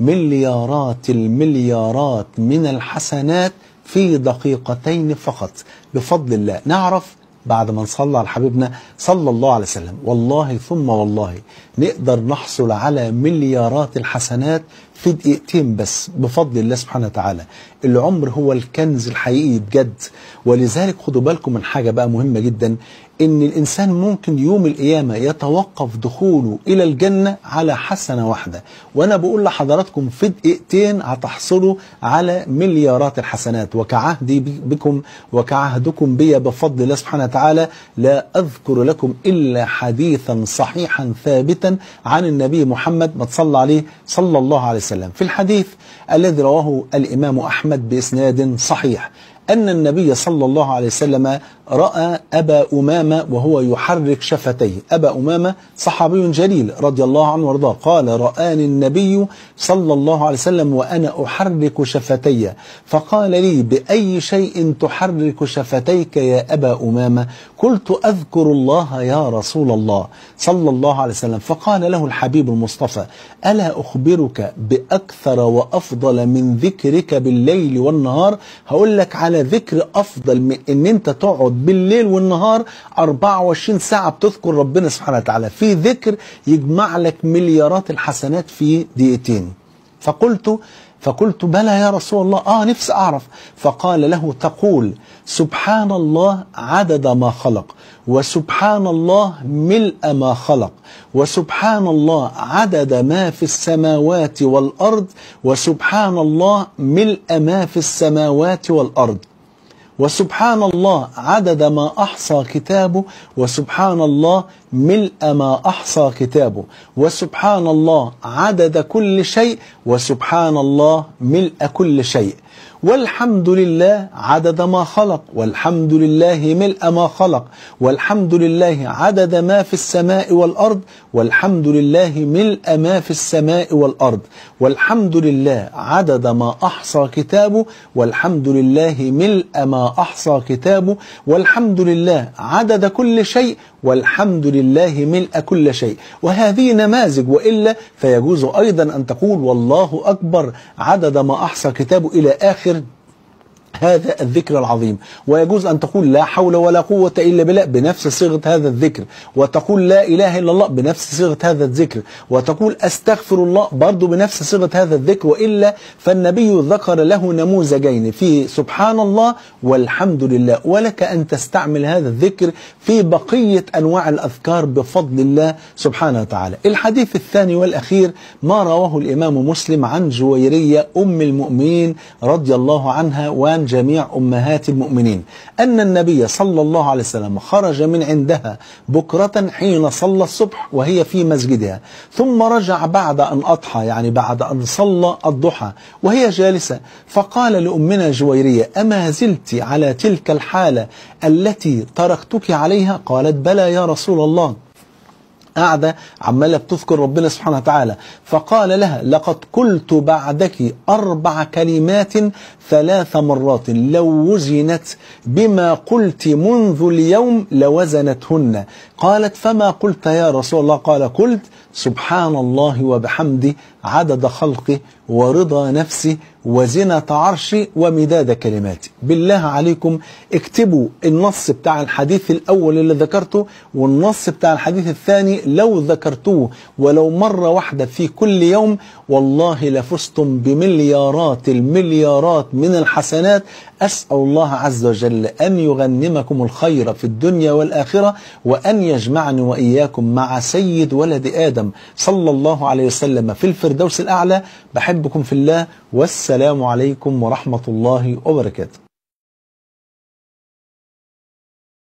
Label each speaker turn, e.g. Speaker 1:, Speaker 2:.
Speaker 1: مليارات المليارات من الحسنات في دقيقتين فقط. بفضل الله نعرف بعد ما نصلى على حبيبنا صلى الله عليه وسلم. والله ثم والله نقدر نحصل على مليارات الحسنات في دقيقتين بس. بفضل الله سبحانه وتعالى. العمر هو الكنز الحقيقي بجد. ولذلك خدوا بالكم من حاجة بقى مهمة جدا. إن الإنسان ممكن يوم القيامة يتوقف دخوله إلى الجنة على حسنة واحدة. وأنا بقول لحضراتكم في دقيقتين هتحصلوا على مليارات الحسنات. وكعهدي بكم وكعهدكم بي بفضل الله سبحانه وتعالى لا أذكر لكم إلا حديثا صحيحا ثابتا عن النبي محمد ما تصلى عليه صلى الله عليه وسلم. في الحديث الذي رواه الإمام أحمد بإسناد صحيح. أن النبي صلى الله عليه وسلم رأى أبا أمامة وهو يحرك شفتيه. أبا أمامة صحابي جليل رضي الله عنه وارضاه. قال رآني النبي صلى الله عليه وسلم وأنا أحرك شفتي فقال لي بأي شيء تحرك شفتيك يا أبا أمامة؟ قلت أذكر الله يا رسول الله صلى الله عليه وسلم. فقال له الحبيب المصطفى ألا أخبرك بأكثر وأفضل من ذكرك بالليل والنهار؟ هقول لك على ذكر أفضل من أن أنت تقعد بالليل والنهار 24 ساعة بتذكر ربنا سبحانه وتعالى. في ذكر يجمع لك مليارات الحسنات في دقيقتين. فقلت فقلت بلى يا رسول الله. آه نفسي أعرف. فقال له تقول سبحان الله عدد ما خلق وسبحان الله ملء ما خلق وسبحان الله عدد ما في السماوات والأرض وسبحان الله ملء ما في السماوات والأرض. وسبحان الله عدد ما أحصى كتابه وسبحان الله ملء ما أحصى كتابه. وسبحان الله عدد كل شيء وسبحان الله ملء كل شيء. والحمد لله عدد ما خلق والحمد لله ملء ما خلق والحمد لله عدد ما في السماء والأرض والحمد لله ملء ما في السماء والأرض. والحمد لله عدد ما أحصى كتابه والحمد لله ملء ما أحصى كتابه والحمد لله عدد كل شيء والحمد لله ملء كل شيء. وهذه نماذج وإلا فيجوز أيضا أن تقول والله أكبر عدد ما أحصى كتابه إلى آخر هذا الذكر العظيم. ويجوز أن تقول لا حول ولا قوة إلا بالله بنفس صيغة هذا الذكر. وتقول لا إله إلا الله بنفس صيغة هذا الذكر. وتقول أستغفر الله برضو بنفس صيغة هذا الذكر. وإلا فالنبي ذكر له نموذجين في سبحان الله والحمد لله. ولك أن تستعمل هذا الذكر في بقية أنواع الأذكار بفضل الله سبحانه وتعالى. الحديث الثاني والأخير ما رواه الإمام مسلم عن جويرية أم المؤمنين رضي الله عنها وعن جميع أمهات المؤمنين أن النبي صلى الله عليه وسلم خرج من عندها بكرة حين صلى الصبح وهي في مسجدها ثم رجع بعد أن أضحى يعني بعد أن صلى الضحى وهي جالسة. فقال لأمنا جويرية أما زلت على تلك الحالة التي تركتك عليها؟ قالت بلى يا رسول الله. قاعدة عمالة بتذكر ربنا سبحانه وتعالى. فقال لها لقد قلت بعدك أربع كلمات ثلاث مرات لو وزنت بما قلت منذ اليوم لوزنتهن. قالت فما قلت يا رسول الله؟ قال قلت سبحان الله وبحمده عدد خلقه ورضا نفسه وزنة عرشي ومداد كلماتي. بالله عليكم اكتبوا النص بتاع الحديث الأول اللي ذكرته والنص بتاع الحديث الثاني لو ذكرتوه ولو مرة واحدة في كل يوم والله لفزتم بمليارات المليارات من الحسنات. أسأل الله عز وجل أن يغنمكم الخير في الدنيا والآخرة وأن يجمعني وإياكم مع سيد ولد آدم صلى الله عليه وسلم في الفردوس الأعلى. بحبكم في الله والسلام عليكم ورحمة الله وبركاته.